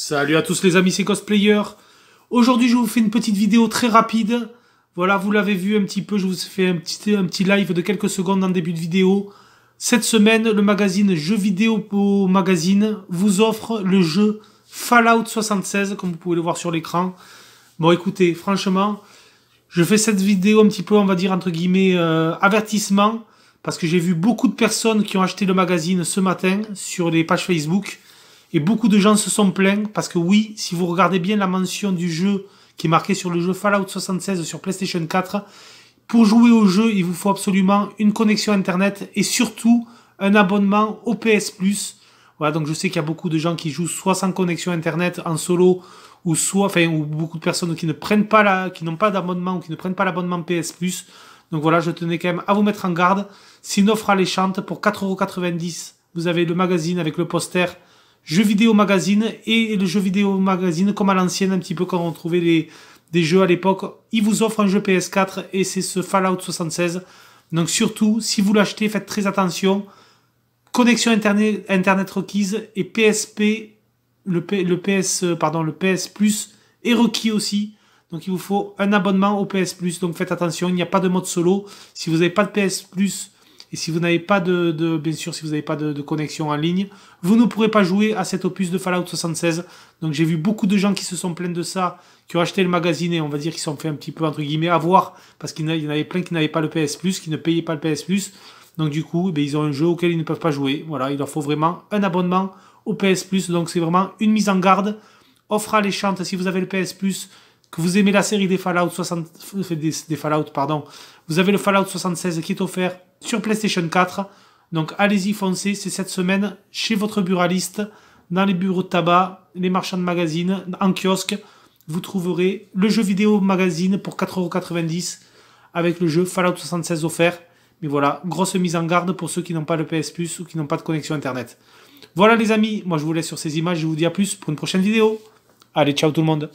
Salut à tous les amis, c'est Cosplayer. Aujourd'hui, je vous fais une petite vidéo très rapide. Voilà, vous l'avez vu un petit peu, je vous fais un petit, un petit live de quelques secondes en début de vidéo. Cette semaine, le magazine Jeux vidéo magazine vous offre le jeu Fallout 76, comme vous pouvez le voir sur l'écran. Bon, écoutez, franchement, je fais cette vidéo un petit peu, on va dire, entre guillemets, euh, avertissement, parce que j'ai vu beaucoup de personnes qui ont acheté le magazine ce matin sur les pages Facebook. Et beaucoup de gens se sont plaints parce que oui, si vous regardez bien la mention du jeu qui est marquée sur le jeu Fallout 76 sur PlayStation 4, pour jouer au jeu, il vous faut absolument une connexion Internet et surtout un abonnement au PS Plus. Voilà, donc je sais qu'il y a beaucoup de gens qui jouent soit sans connexion Internet en solo ou soit, enfin, ou beaucoup de personnes qui ne prennent pas la, qui n'ont pas d'abonnement ou qui ne prennent pas l'abonnement PS Plus. Donc voilà, je tenais quand même à vous mettre en garde. C'est une offre alléchante pour 4,90€. Vous avez le magazine avec le poster jeux vidéo magazine et le jeu vidéo magazine comme à l'ancienne un petit peu quand on trouvait des jeux à l'époque. Il vous offre un jeu PS4 et c'est ce Fallout 76. Donc surtout, si vous l'achetez, faites très attention. Connexion internet, internet requise et PSP, le, le PS, pardon, le PS Plus est requis aussi. Donc il vous faut un abonnement au PS Plus. Donc faites attention, il n'y a pas de mode solo. Si vous n'avez pas de PS Plus, et si vous n'avez pas de, bien sûr, si vous n'avez pas de, connexion en ligne, vous ne pourrez pas jouer à cet opus de Fallout 76. Donc j'ai vu beaucoup de gens qui se sont plaints de ça, qui ont acheté le magazine et on va dire qu'ils sont fait un petit peu entre guillemets avoir parce qu'il y en avait plein qui n'avaient pas le PS Plus, qui ne payaient pas le PS Plus. Donc du coup, ben, ils ont un jeu auquel ils ne peuvent pas jouer. Voilà, il leur faut vraiment un abonnement au PS Plus. Donc c'est vraiment une mise en garde. Offre alléchante si vous avez le PS Plus que vous aimez la série des Fallout 60, des, des Fallout, pardon, vous avez le Fallout 76 qui est offert sur PlayStation 4. Donc allez-y, foncez, c'est cette semaine chez votre buraliste, dans les bureaux de tabac, les marchands de magazines, en kiosque. Vous trouverez le jeu vidéo magazine pour 4,90€ avec le jeu Fallout 76 offert. Mais voilà, grosse mise en garde pour ceux qui n'ont pas le PS Plus ou qui n'ont pas de connexion Internet. Voilà les amis, moi je vous laisse sur ces images, je vous dis à plus pour une prochaine vidéo. Allez, ciao tout le monde